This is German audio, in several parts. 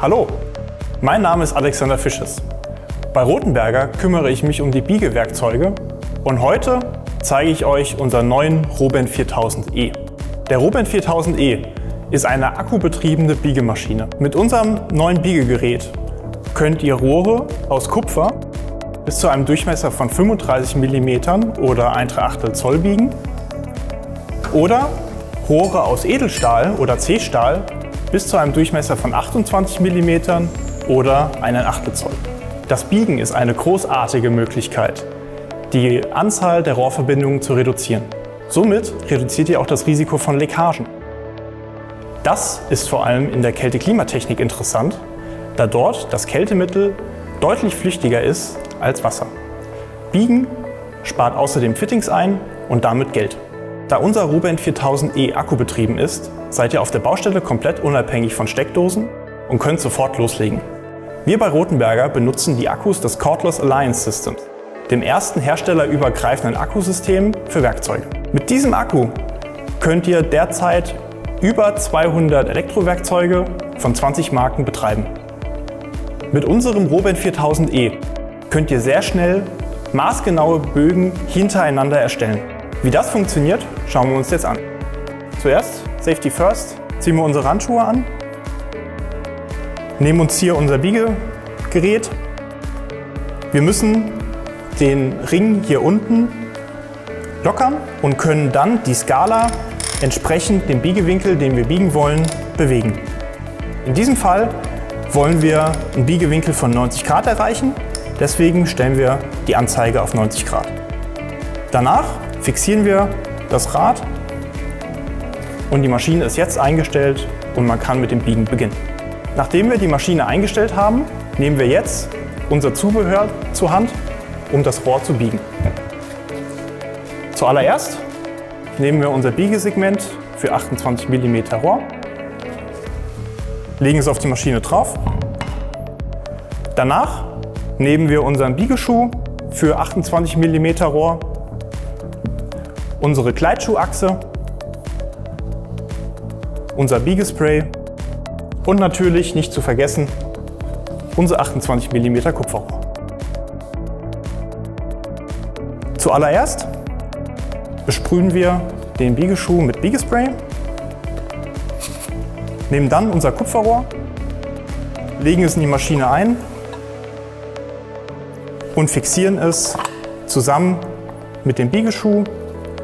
Hallo, mein Name ist Alexander Fisches. Bei Rotenberger kümmere ich mich um die Biegewerkzeuge und heute zeige ich euch unseren neuen Robent 4000E. Der Robent 4000E ist eine akkubetriebene Biegemaschine. Mit unserem neuen Biegegerät könnt ihr Rohre aus Kupfer bis zu einem Durchmesser von 35 mm oder 1 Achtel Zoll biegen oder Rohre aus Edelstahl oder C-Stahl bis zu einem Durchmesser von 28 mm oder 1 Achtel Zoll. Das Biegen ist eine großartige Möglichkeit, die Anzahl der Rohrverbindungen zu reduzieren. Somit reduziert ihr auch das Risiko von Leckagen. Das ist vor allem in der Kälte-Klimatechnik interessant, da dort das Kältemittel deutlich flüchtiger ist als Wasser. Biegen spart außerdem Fittings ein und damit Geld. Da unser Rubent 4000E akkubetrieben ist, seid ihr auf der Baustelle komplett unabhängig von Steckdosen und könnt sofort loslegen. Wir bei Rotenberger benutzen die Akkus des Cordless Alliance Systems, dem ersten herstellerübergreifenden Akkusystem für Werkzeuge. Mit diesem Akku könnt ihr derzeit über 200 Elektrowerkzeuge von 20 Marken betreiben. Mit unserem Robent 4000E könnt ihr sehr schnell maßgenaue Bögen hintereinander erstellen. Wie das funktioniert, schauen wir uns jetzt an. Zuerst, Safety First, ziehen wir unsere Handschuhe an, nehmen uns hier unser Biegegerät. Wir müssen den Ring hier unten lockern und können dann die Skala entsprechend dem Biegewinkel, den wir biegen wollen, bewegen. In diesem Fall wollen wir einen Biegewinkel von 90 Grad erreichen, deswegen stellen wir die Anzeige auf 90 Grad. Danach fixieren wir das Rad und die Maschine ist jetzt eingestellt und man kann mit dem Biegen beginnen. Nachdem wir die Maschine eingestellt haben, nehmen wir jetzt unser Zubehör zur Hand, um das Rohr zu biegen. Zuallererst nehmen wir unser Biegesegment für 28 mm Rohr, legen es auf die Maschine drauf. Danach nehmen wir unseren Biegeschuh für 28 mm Rohr unsere Gleitschuhachse, unser Biegespray und natürlich nicht zu vergessen unser 28 mm Kupferrohr. Zuallererst besprühen wir den Biegeschuh mit Biegespray, nehmen dann unser Kupferrohr, legen es in die Maschine ein und fixieren es zusammen mit dem Biegeschuh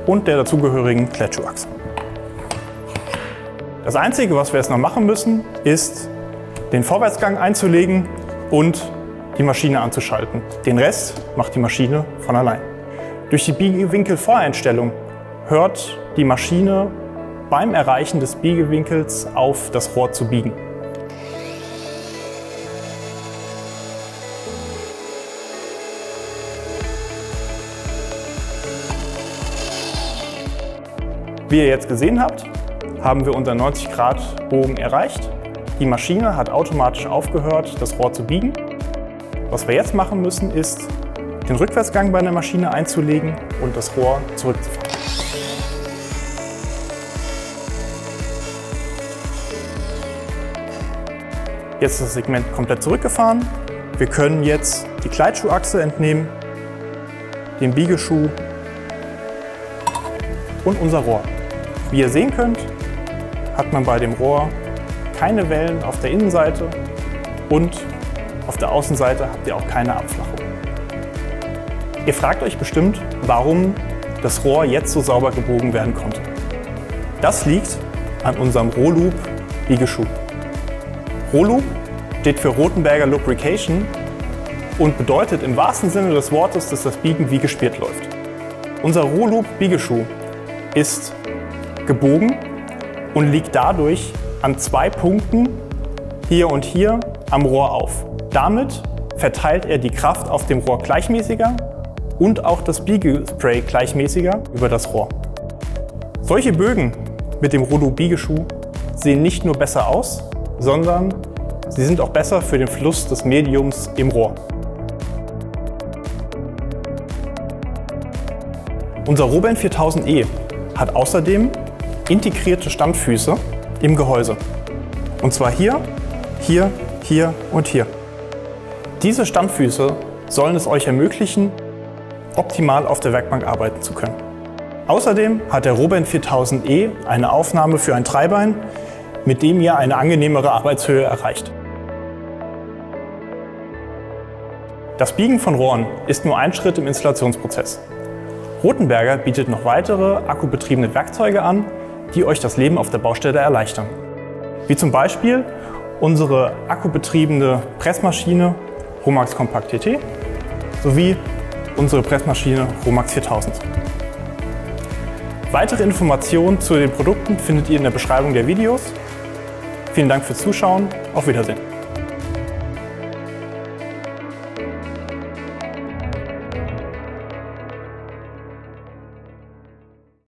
und der dazugehörigen Klettschuhachse. Das Einzige, was wir jetzt noch machen müssen, ist den Vorwärtsgang einzulegen und die Maschine anzuschalten. Den Rest macht die Maschine von allein. Durch die Biegewinkelvoreinstellung hört die Maschine beim Erreichen des Biegewinkels auf, das Rohr zu biegen. Wie ihr jetzt gesehen habt, haben wir unseren 90 Grad Bogen erreicht. Die Maschine hat automatisch aufgehört, das Rohr zu biegen. Was wir jetzt machen müssen, ist den Rückwärtsgang bei der Maschine einzulegen und das Rohr zurückzufahren. Jetzt ist das Segment komplett zurückgefahren. Wir können jetzt die Gleitschuhachse entnehmen, den Biegeschuh und unser Rohr. Wie ihr sehen könnt, hat man bei dem Rohr keine Wellen auf der Innenseite und auf der Außenseite habt ihr auch keine Abflachung. Ihr fragt euch bestimmt, warum das Rohr jetzt so sauber gebogen werden konnte. Das liegt an unserem Rohloop Biegeschuh. Rohloop steht für Rotenberger Lubrication und bedeutet im wahrsten Sinne des Wortes, dass das Biegen wie gespielt läuft. Unser Rohloop Biegeschuh ist gebogen und liegt dadurch an zwei Punkten hier und hier am Rohr auf. Damit verteilt er die Kraft auf dem Rohr gleichmäßiger und auch das Biegespray gleichmäßiger über das Rohr. Solche Bögen mit dem Rodo Biegeschuh sehen nicht nur besser aus, sondern sie sind auch besser für den Fluss des Mediums im Rohr. Unser Robent 4000E hat außerdem integrierte Standfüße im Gehäuse. Und zwar hier, hier, hier und hier. Diese Standfüße sollen es euch ermöglichen, optimal auf der Werkbank arbeiten zu können. Außerdem hat der Robin 4000E eine Aufnahme für ein Dreibein, mit dem ihr eine angenehmere Arbeitshöhe erreicht. Das Biegen von Rohren ist nur ein Schritt im Installationsprozess. Rotenberger bietet noch weitere akkubetriebene Werkzeuge an, die euch das Leben auf der Baustelle erleichtern. Wie zum Beispiel unsere akkubetriebene Pressmaschine Romax Compact TT sowie unsere Pressmaschine Romax 4000. Weitere Informationen zu den Produkten findet ihr in der Beschreibung der Videos. Vielen Dank fürs Zuschauen. Auf Wiedersehen.